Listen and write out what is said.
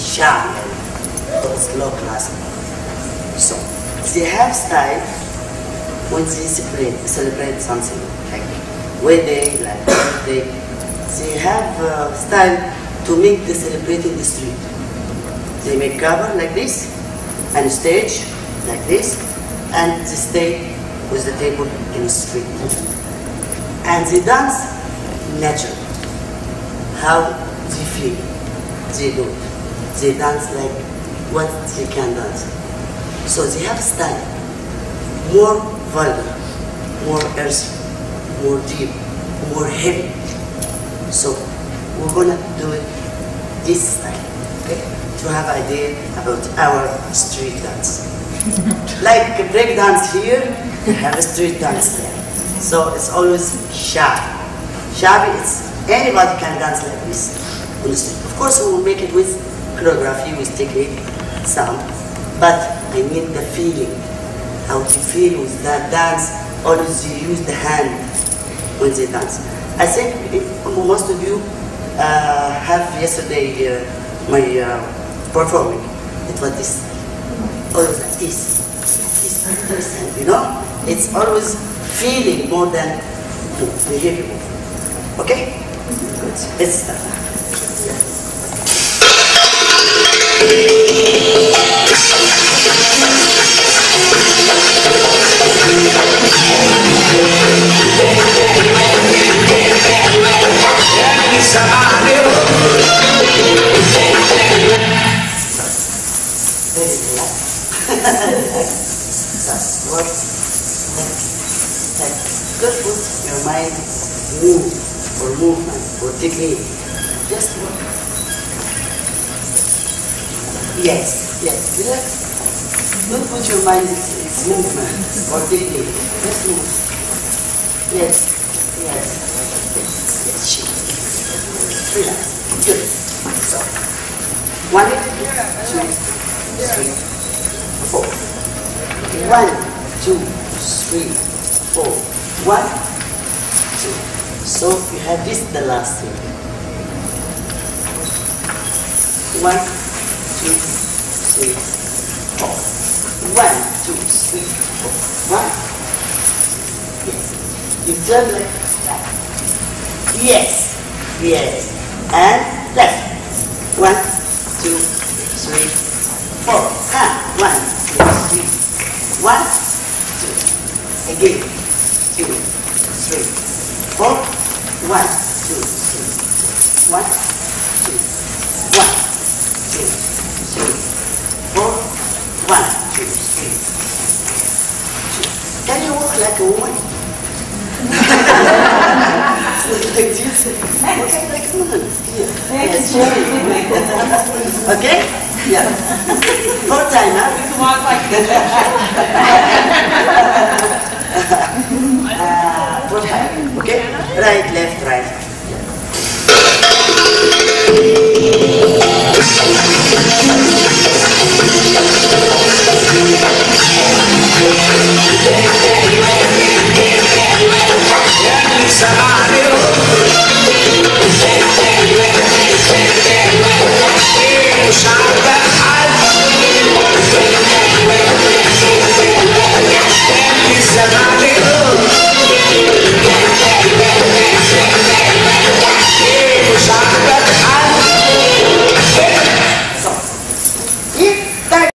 sharp, it's low class. So they have style when they celebrate, celebrate something like wedding, like birthday. They have uh, style to make the celebrating the street. They make cover like this and stage like this and they stay with the table in the street. And they dance natural. How they feel, they do. They dance like what they can dance. So they have style, more vulgar, more earthy, more deep, more heavy. So we're gonna do it this style, okay? To have idea about our street dance. like break dance here, we have a street dance there. So it's always shabby. Shabby is anybody can dance like this on the street. Of course, we will make it with choreography, with technique, some, but I need the feeling, how to feel with that dance. Always you use the hand when they dance. I think most of you uh, have yesterday uh, my uh, performing. It was this, always like this, like you know. It's always feeling more than behavior. Okay? Good. Let's start. Very your mind move or movement or technique. Just. Yes, yes, relax. Don't put your mind in its movement or technique. Just move. Yes, yes, yes, shift. Relax. Good. So, one, two, three, four. One, two, three, four. One, two. So you have this the last thing. One, two, three, four. One, two, three, four. One. Yes. You turn like that. Yes. Yes. And left. One, two, three, four. Ah, one, two, three. One, two. Again. Two, three, four. One, two, three. One, One, two, three. Can you walk like a woman? like this. Okay? Yeah. Four time, huh? Uh, okay? Right, left, right. Thank you. Sabario